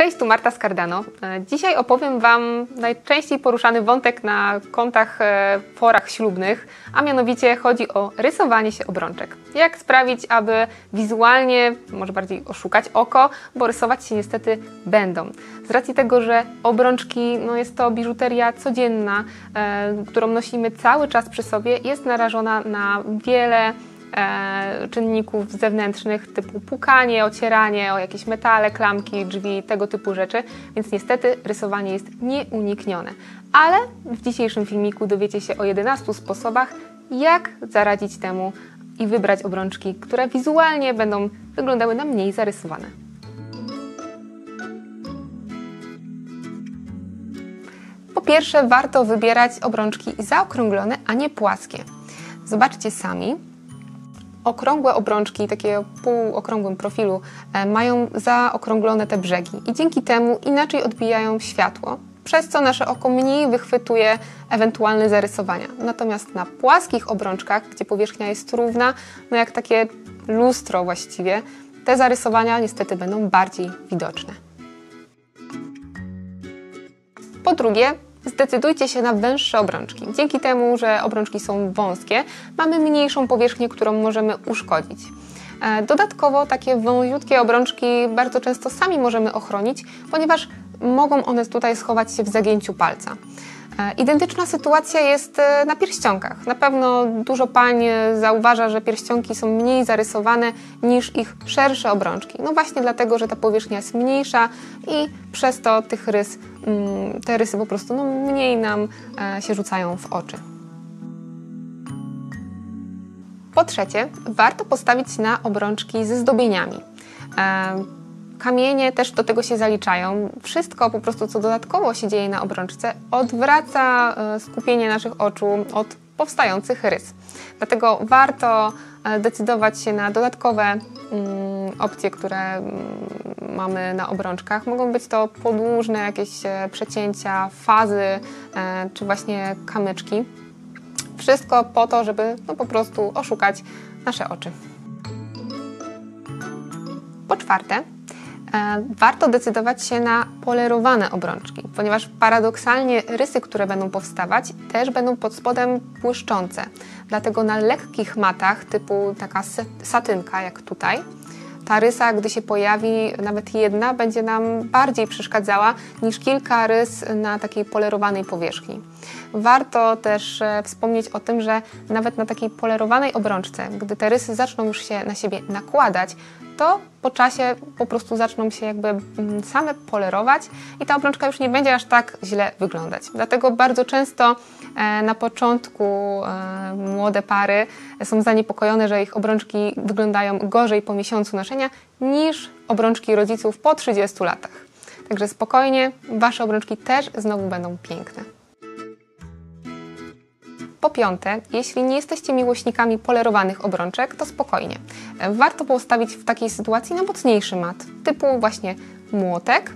Cześć, tu Marta Skardano. E, Dzisiaj opowiem Wam najczęściej poruszany wątek na kontach, e, forach ślubnych, a mianowicie chodzi o rysowanie się obrączek. Jak sprawić, aby wizualnie, może bardziej oszukać oko, bo rysować się niestety będą. Z racji tego, że obrączki no jest to biżuteria codzienna, e, którą nosimy cały czas przy sobie, jest narażona na wiele czynników zewnętrznych typu pukanie, ocieranie o jakieś metale, klamki, drzwi, tego typu rzeczy, więc niestety rysowanie jest nieuniknione. Ale w dzisiejszym filmiku dowiecie się o 11 sposobach, jak zaradzić temu i wybrać obrączki, które wizualnie będą wyglądały na mniej zarysowane. Po pierwsze, warto wybierać obrączki zaokrąglone, a nie płaskie. Zobaczcie sami, okrągłe obrączki, takie o półokrągłym profilu, e, mają zaokrąglone te brzegi i dzięki temu inaczej odbijają światło, przez co nasze oko mniej wychwytuje ewentualne zarysowania. Natomiast na płaskich obrączkach, gdzie powierzchnia jest równa, no jak takie lustro właściwie, te zarysowania niestety będą bardziej widoczne. Po drugie, zdecydujcie się na węższe obrączki. Dzięki temu, że obrączki są wąskie, mamy mniejszą powierzchnię, którą możemy uszkodzić. E, Dodatkowo takie wąziutkie obrączki bardzo często sami możemy ochronić, ponieważ mogą one tutaj schować się w zagięciu palca. E, Identyczna sytuacja jest e, na pierścionkach. Na pewno dużo pań e, zauważa, że pierścionki są mniej zarysowane niż ich szersze obrączki. No właśnie dlatego, że ta powierzchnia jest mniejsza i przez to tych rys, mm, te rysy po prostu no, mniej nam się rzucają w oczy. Po trzecie, warto postawić na obrączki ze zdobieniami. Kamienie też do tego się zaliczają. Wszystko po prostu, co dodatkowo się dzieje na obrączce, odwraca e, skupienie naszych oczu od powstających rys. Dlatego warto e, decydować się na dodatkowe mm, opcje, które mm, mamy na obrączkach. Mogą być to podłużne jakieś e, przecięcia, fazy czy właśnie kamyczki. Wszystko po to, żeby no, po prostu oszukać nasze oczy. Po czwarte, warto decydować się na polerowane obrączki, ponieważ paradoksalnie rysy, które będą powstawać, też będą pod spodem błyszczące. Dlatego na lekkich matach, typu taka satynka, jak tutaj, ta rysa, gdy się pojawi, nawet jedna, będzie nam bardziej przeszkadzała niż kilka rys na takiej polerowanej powierzchni. Warto też e, wspomnieć o tym, że nawet na takiej polerowanej obrączce, gdy te rysy zaczną już się na siebie nakładać, to po czasie po prostu zaczną się jakby mm, same polerować i ta obrączka już nie będzie aż tak źle wyglądać. Dlatego bardzo często e, na początku e, młode pary są zaniepokojone, że ich obrączki wyglądają gorzej po miesiącu noszenia niż obrączki rodziców po 30 latach. Także spokojnie, Wasze obrączki też znowu będą piękne. Po piąte, jeśli nie jesteście miłośnikami polerowanych obrączek, to spokojnie. Warto postawić w takiej sytuacji na mocniejszy mat, typu właśnie młotek,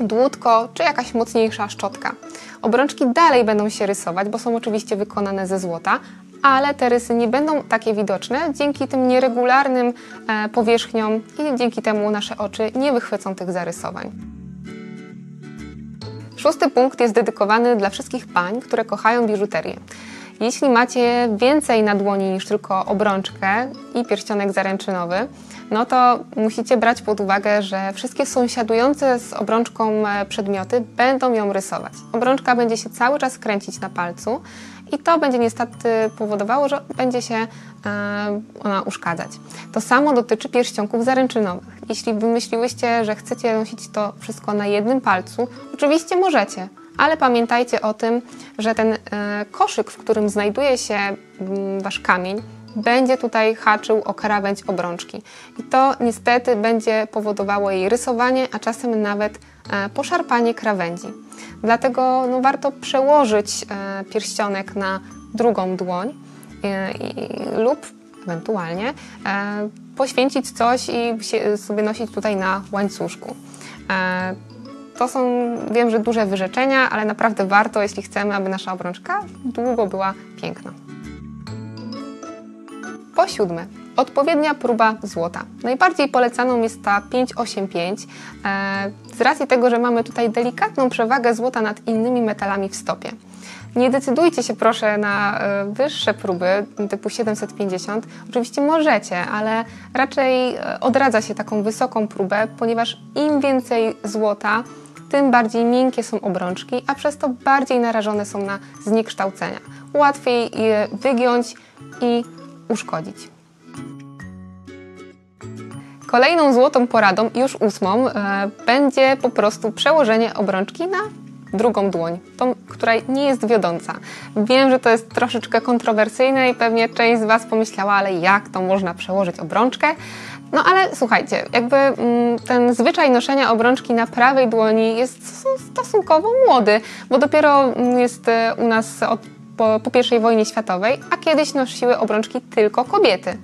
dłutko czy jakaś mocniejsza szczotka. Obrączki dalej będą się rysować, bo są oczywiście wykonane ze złota, ale te rysy nie będą takie widoczne dzięki tym nieregularnym e, powierzchniom i dzięki temu nasze oczy nie wychwycą tych zarysowań. Szósty punkt jest dedykowany dla wszystkich pań, które kochają biżuterię. Jeśli macie więcej na dłoni niż tylko obrączkę i pierścionek zaręczynowy, no to musicie brać pod uwagę, że wszystkie sąsiadujące z obrączką e, przedmioty będą ją rysować. Obrączka będzie się cały czas kręcić na palcu i to będzie niestety powodowało, że będzie się e, ona uszkadzać. To samo dotyczy pierścionków zaręczynowych. Jeśli wymyśliłyście, że chcecie nosić to wszystko na jednym palcu, oczywiście możecie, ale pamiętajcie o tym, że ten e, koszyk, w którym znajduje się mm, wasz kamień, będzie tutaj haczył o krawędź obrączki. I to niestety będzie powodowało jej rysowanie, a czasem nawet e, poszarpanie krawędzi. Dlatego no, warto przełożyć e, pierścionek na drugą dłoń lub ewentualnie poświęcić coś i sobie nosić tutaj na łańcuszku. To są, wiem, że duże wyrzeczenia, ale naprawdę warto, jeśli chcemy, aby nasza obrączka długo była piękna. Po siódme, Odpowiednia próba złota. Najbardziej polecaną jest ta 585 e, z racji tego, że mamy tutaj delikatną przewagę złota nad innymi metalami w stopie. Nie decydujcie się proszę na e, wyższe próby typu 750. Oczywiście możecie, ale raczej e, odradza się taką wysoką próbę, ponieważ im więcej złota, tym bardziej miękkie są obrączki, a przez to bardziej narażone są na zniekształcenia. Łatwiej je wygiąć i uszkodzić. Kolejną złotą poradą, już ósmą, e, będzie po prostu przełożenie obrączki na drugą dłoń, tą, która nie jest wiodąca. Wiem, że to jest troszeczkę kontrowersyjne i pewnie część z Was pomyślała, ale jak to można przełożyć obrączkę? No ale słuchajcie, jakby mm, ten zwyczaj noszenia obrączki na prawej dłoni jest stosunkowo młody, bo dopiero mm, jest e, u nas od, po, po I wojnie światowej, a kiedyś nosiły obrączki tylko kobiety.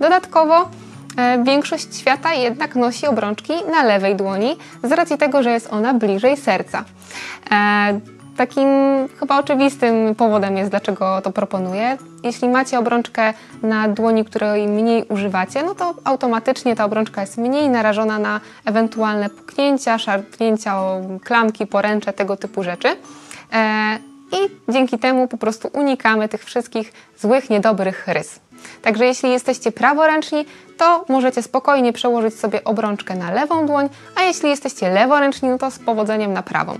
Dodatkowo e, większość świata jednak nosi obrączki na lewej dłoni z racji tego, że jest ona bliżej serca. E, takim chyba oczywistym powodem jest, dlaczego to proponuję. Jeśli macie obrączkę na dłoni, której mniej używacie, no to automatycznie ta obrączka jest mniej narażona na ewentualne puknięcia, szarpnięcia o klamki, poręcze, tego typu rzeczy. E, I dzięki temu po prostu unikamy tych wszystkich złych, niedobrych rys. Także jeśli jesteście praworęczni, to możecie spokojnie przełożyć sobie obrączkę na lewą dłoń, a jeśli jesteście leworęczni, no to z powodzeniem na prawą.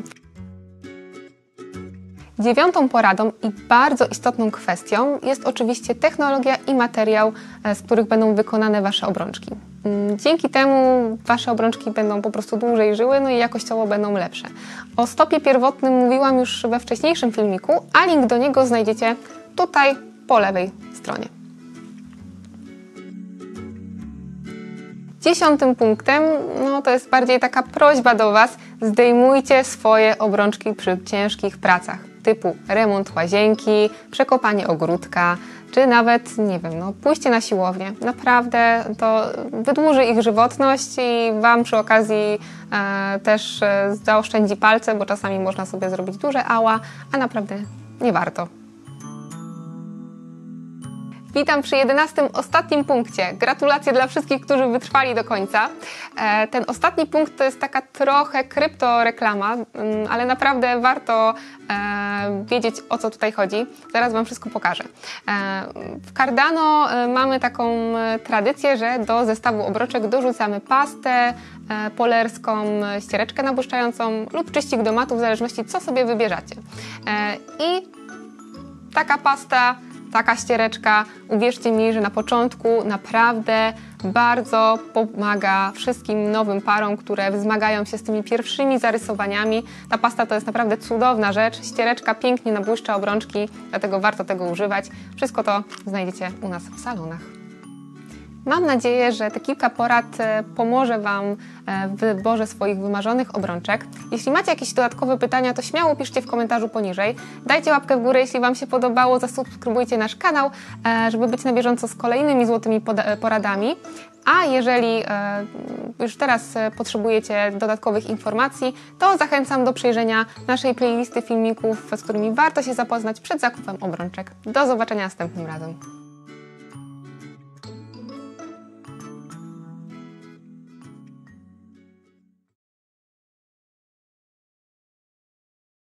Dziewiątą poradą i bardzo istotną kwestią jest oczywiście technologia i materiał, e, z których będą wykonane Wasze obrączki. Mm, dzięki temu Wasze obrączki będą po prostu dłużej żyły, no i jakościowo będą lepsze. O stopie pierwotnym mówiłam już we wcześniejszym filmiku, a link do niego znajdziecie tutaj po lewej stronie. Dziesiątym punktem, no to jest bardziej taka prośba do Was, zdejmujcie swoje obrączki przy ciężkich pracach typu remont łazienki, przekopanie ogródka, czy nawet, nie wiem, no, pójście na siłownię. Naprawdę to wydłuży ich żywotność i Wam przy okazji e, też e, zaoszczędzi palce, bo czasami można sobie zrobić duże ała, a naprawdę nie warto. Witam przy jedenastym, ostatnim punkcie. Gratulacje dla wszystkich, którzy wytrwali do końca. E, ten ostatni punkt to jest taka trochę kryptoreklama, mm, ale naprawdę warto e, wiedzieć o co tutaj chodzi. Zaraz Wam wszystko pokażę. E, w Cardano mamy taką tradycję, że do zestawu obroczek dorzucamy pastę polerską, ściereczkę nabłyszczającą lub czyścik do matu, w zależności co sobie wybierzecie. I taka pasta taka ściereczka, uwierzcie mi, że na początku naprawdę bardzo pomaga wszystkim nowym parom, które wzmagają się z tymi pierwszymi zarysowaniami. Ta pasta to jest naprawdę cudowna rzecz. Ściereczka pięknie nabłyszcza obrączki, dlatego warto tego używać. Wszystko to znajdziecie u nas w salonach. Mam nadzieję, że te kilka porad e, pomoże Wam e, w wyborze swoich wymarzonych obrączek. Jeśli macie jakieś dodatkowe pytania, to śmiało piszcie w komentarzu poniżej. Dajcie łapkę w górę, jeśli Wam się podobało, zasubskrybujcie nasz kanał, e, żeby być na bieżąco z kolejnymi złotymi poradami. A jeżeli już teraz potrzebujecie dodatkowych informacji, to zachęcam do przejrzenia naszej playlisty filmików, z którymi warto się zapoznać przed zakupem obrączek. Do zobaczenia następnym razem.